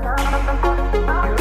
oh